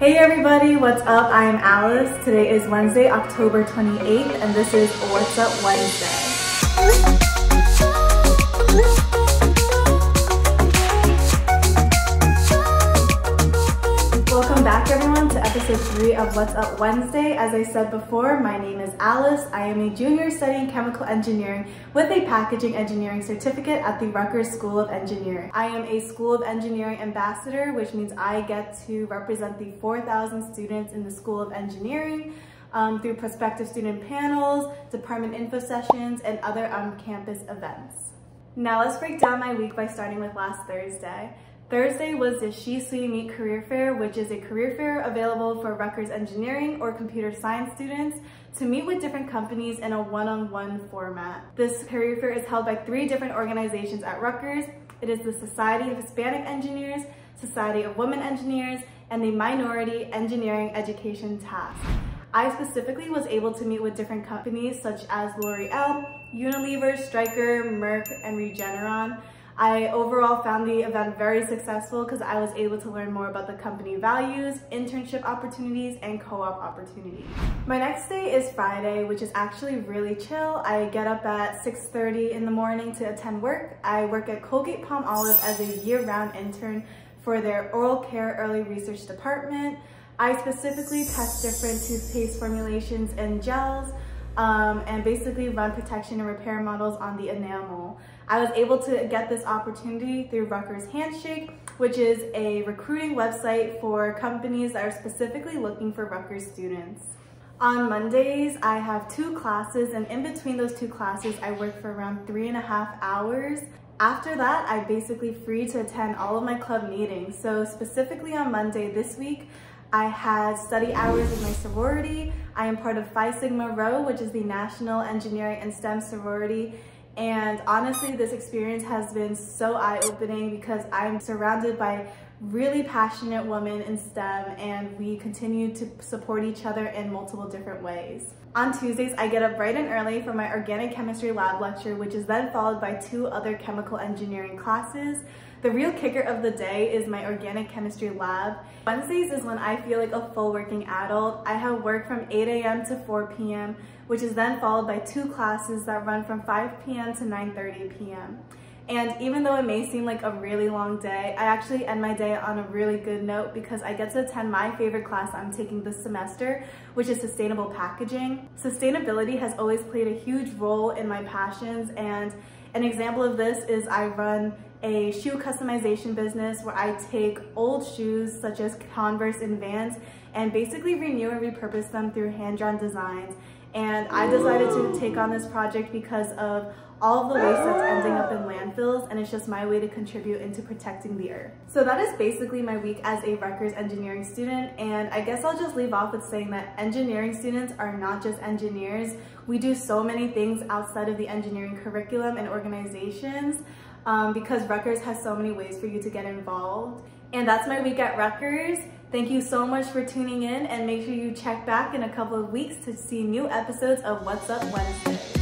Hey everybody, what's up? I am Alice. Today is Wednesday, October 28th, and this is What's Up Wednesday. Everyone to episode 3 of What's Up Wednesday. As I said before, my name is Alice. I am a junior studying chemical engineering with a packaging engineering certificate at the Rutgers School of Engineering. I am a School of Engineering ambassador, which means I get to represent the 4,000 students in the School of Engineering um, through prospective student panels, department info sessions, and other on-campus events. Now let's break down my week by starting with last Thursday. Thursday was the SHPE SWE MEET Career Fair, which is a career fair available for Rutgers engineering or computer science students to meet with different companies in a one-on-one -on -one format. This career fair is held by three different organizations at Rutgers. It is the Society of Hispanic Engineers, Society of Women Engineers, and the Minority Engineering Education Task. I specifically was able to meet with different companies such as L'Oreal, Unilever, Stryker, Merck, and Regeneron. I overall found the event very successful because I was able to learn more about the company values, internship opportunities, and co-op opportunities. My next day is Friday, which is actually really chill. I get up at 6.30 in the morning to attend work. I work at Colgate Palmolive as a year-round intern for their oral care early research department. I specifically test different toothpaste formulations and gels um, and basically run protection and repair models on the enamel. I was able to get this opportunity through Rutgers Handshake, which is a recruiting website for companies that are specifically looking for Rutgers students. On Mondays, I have two classes, and in between those two classes, I work for around three and a half hours. After that, I'm basically free to attend all of my club meetings. So specifically on Monday this week, I had study hours with my sorority. I am part of Phi Sigma Rho, which is the National Engineering and STEM sorority, and honestly, this experience has been so eye-opening because I'm surrounded by really passionate women in STEM and we continue to support each other in multiple different ways. On Tuesdays, I get up bright and early for my organic chemistry lab lecture, which is then followed by two other chemical engineering classes. The real kicker of the day is my organic chemistry lab. Wednesdays is when I feel like a full working adult. I have work from 8 a.m. to 4 p.m., which is then followed by two classes that run from 5 p.m. to 9.30 p.m. And even though it may seem like a really long day, I actually end my day on a really good note because I get to attend my favorite class I'm taking this semester, which is sustainable packaging. Sustainability has always played a huge role in my passions and an example of this is I run a shoe customization business where I take old shoes such as Converse and Vans and basically renew and repurpose them through hand-drawn designs. And I decided to take on this project because of all of the waste that's ending up in landfills and it's just my way to contribute into protecting the earth. So that is basically my week as a Rutgers engineering student and I guess I'll just leave off with saying that engineering students are not just engineers. We do so many things outside of the engineering curriculum and organizations um, because Rutgers has so many ways for you to get involved. And that's my week at Rutgers. Thank you so much for tuning in and make sure you check back in a couple of weeks to see new episodes of What's Up Wednesday.